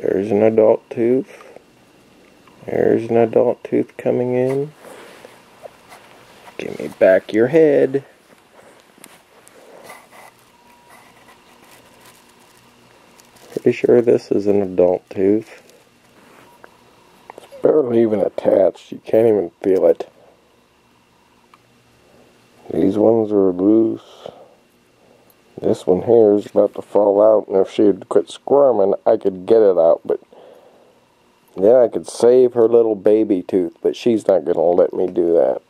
There's an adult tooth. There's an adult tooth coming in. Give me back your head. Pretty sure this is an adult tooth. It's barely even attached. You can't even feel it. These ones are loose. This one here is about to fall out, and if she'd quit squirming, I could get it out, but yeah, I could save her little baby tooth, but she's not going to let me do that.